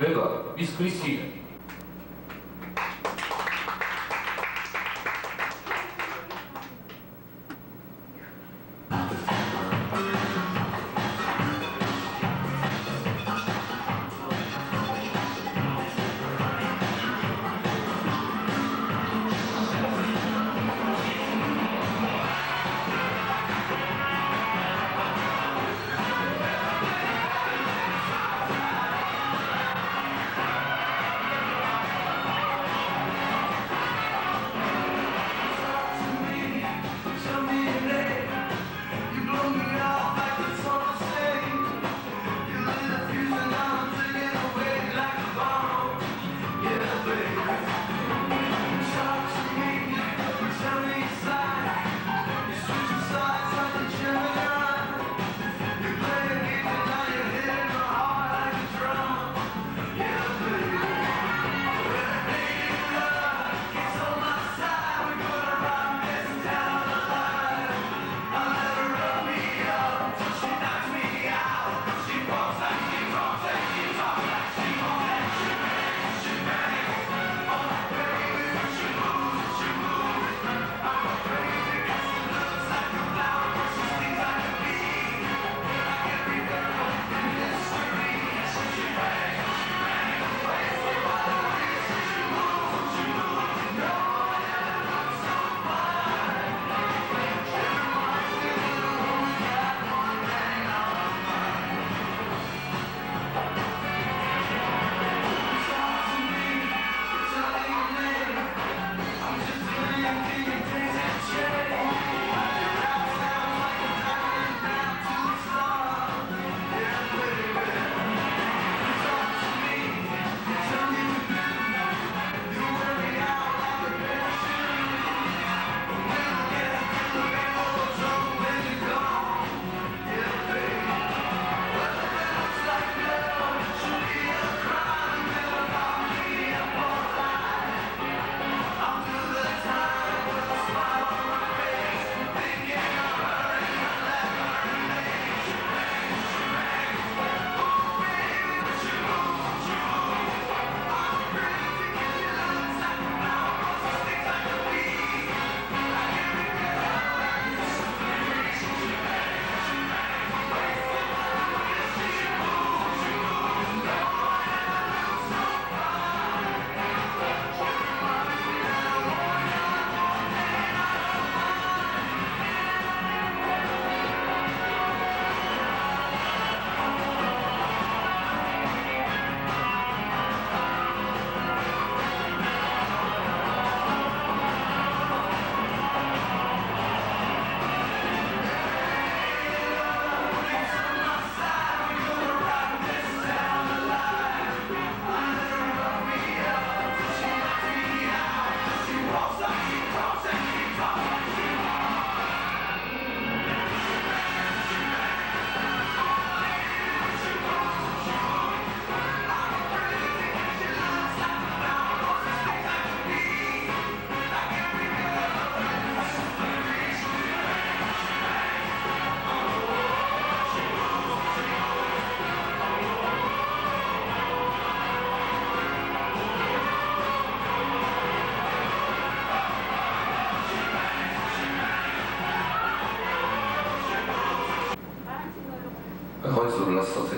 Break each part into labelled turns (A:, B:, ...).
A: メンバ sobre las sociedades. Eh.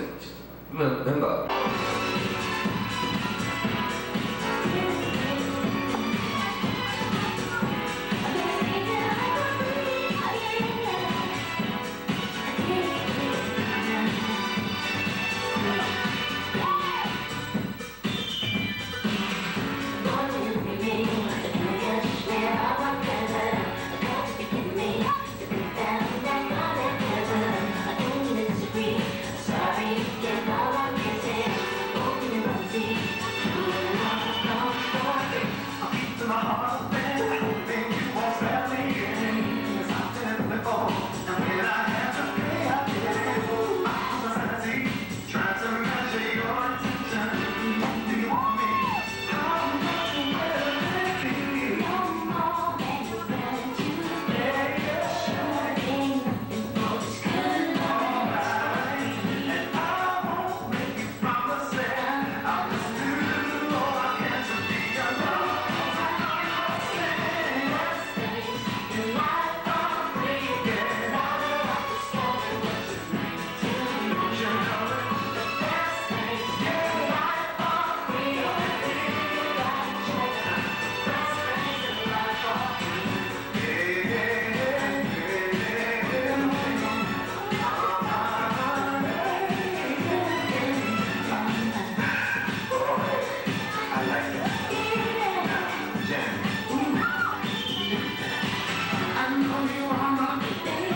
B: you, I'm running.